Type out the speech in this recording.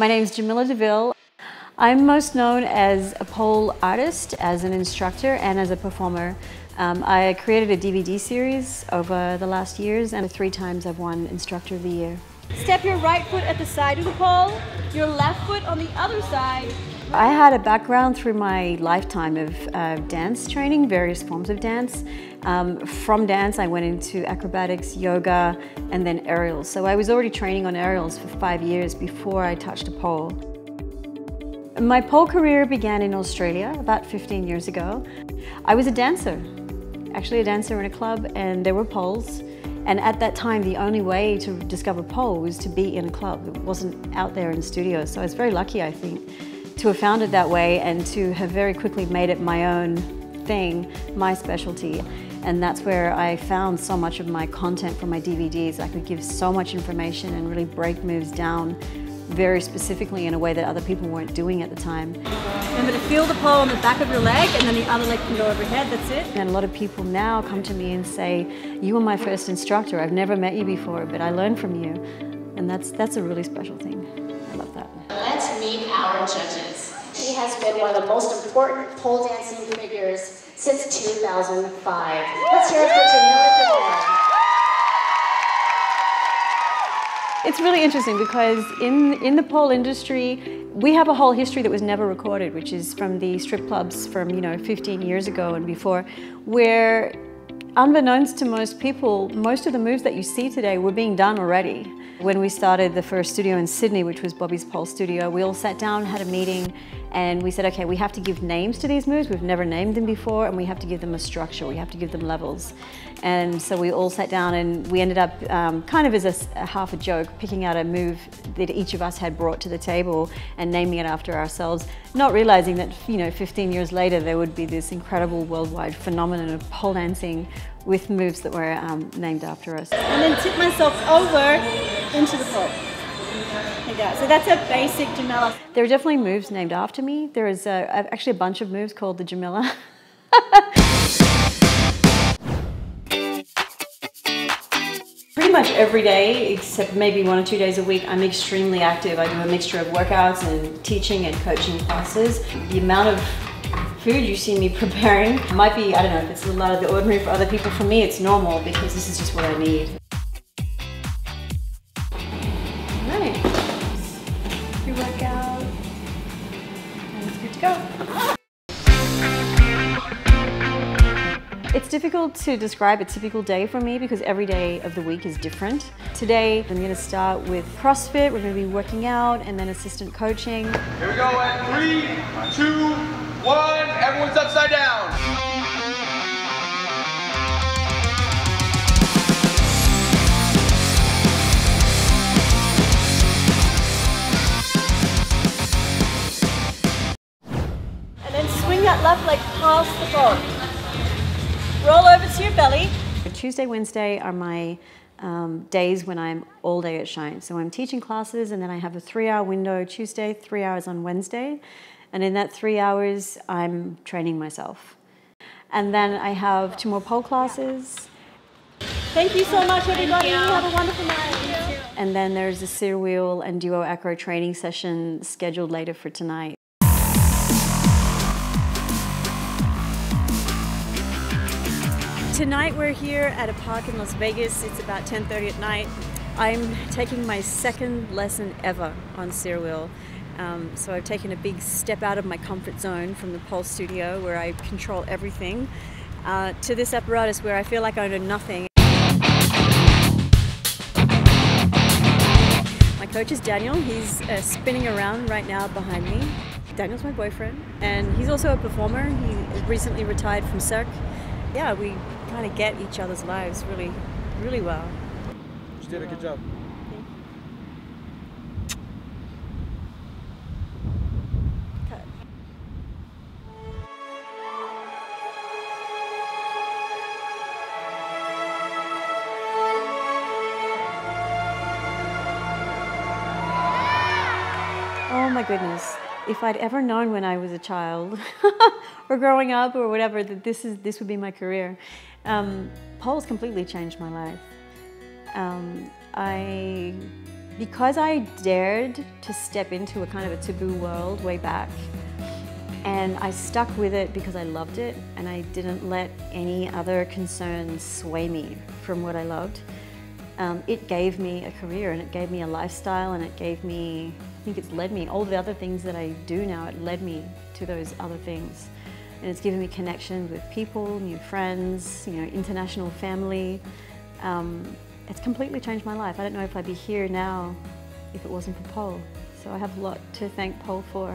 My name is Jamilla Deville. I'm most known as a pole artist, as an instructor, and as a performer. Um, I created a DVD series over the last years, and three times I've won Instructor of the Year. Step your right foot at the side of the pole, your left foot on the other side. I had a background through my lifetime of uh, dance training, various forms of dance. Um, from dance, I went into acrobatics, yoga, and then aerials. So I was already training on aerials for five years before I touched a pole. My pole career began in Australia about 15 years ago. I was a dancer, actually a dancer in a club, and there were poles. And at that time, the only way to discover pole was to be in a club. It wasn't out there in the studio. So I was very lucky, I think, to have found it that way and to have very quickly made it my own thing, my specialty. And that's where I found so much of my content for my DVDs. I could give so much information and really break moves down very specifically in a way that other people weren't doing at the time. Remember to feel the pole on the back of your leg and then the other leg can go overhead, that's it. And a lot of people now come to me and say, you were my first instructor, I've never met you before, but I learned from you. And that's, that's a really special thing. I love that. Let's meet our judges. He has been one of the most important pole dancing figures since 2005. Let's hear it for Jamilla. It's really interesting because in, in the pole industry, we have a whole history that was never recorded, which is from the strip clubs from, you know, 15 years ago and before, where unbeknownst to most people, most of the moves that you see today were being done already. When we started the first studio in Sydney, which was Bobbi's Pole Studio, we all sat down, had a meeting, and we said, okay, we have to give names to these moves. We've never named them before, and we have to give them a structure. We have to give them levels. And so we all sat down and we ended up um, kind of as a, a, half a joke, picking out a move that each of us had brought to the table and naming it after ourselves, not realizing that, you know, 15 years later, there would be this incredible worldwide phenomenon of pole dancing with moves that were um, named after us. And then tip myself over into the pole. So that's a basic Jamilla. There are definitely moves named after me. There is a, actually a bunch of moves called the Jamilla. Pretty much every day, except maybe one or two days a week, I'm extremely active. I do a mixture of workouts and teaching and coaching classes. The amount of food you see me preparing might be, I don't know, if it's a lot of the ordinary for other people. For me, it's normal because this is just what I need. It's difficult to describe a typical day for me because every day of the week is different. Today, I'm to start with CrossFit. We're to be working out and then assistant coaching. Here we go at three, two, one. Everyone's upside down. Tuesday, Wednesday are my um, days when I'm all day at Shine. So I'm teaching classes and then I have a three hour window Tuesday, three hours on Wednesday. And in that three hours, I'm training myself. And then I have two more pole classes. Thank you so much, everybody. Have a wonderful night. And then there's a cyr wheel and duo acro training session scheduled later for tonight. Tonight we're here at a park in Las Vegas. It's about 10.30 at night. I'm taking my second lesson ever on cyr wheel. Um, so I've taken a big step out of my comfort zone from the Pole Studio where I control everything uh, to this apparatus where I feel like I know nothing. My coach is Daniel. He's uh, spinning around right now behind me. Daniel's my boyfriend and he's also a performer. He recently retired from Cirque. Yeah, we kind of get each other's lives really, really well. You did a good job. Oh my goodness. If I'd ever known when I was a child or growing up or whatever that this is this would be my career. Um, completely changed my life. Um, I Because I dared to step into a kind of a taboo world way back, and I stuck with it because I loved it and I didn't let any other concerns sway me from what I loved. Um, it gave me a career and it gave me a lifestyle and it gave me, I think it's led me, all the other things that I do now, it led me to those other things. And it's given me connections with people, new friends, you know, international family. Um, it's completely changed my life. I don't know if I'd be here now if it wasn't for pole. So I have a lot to thank pole for.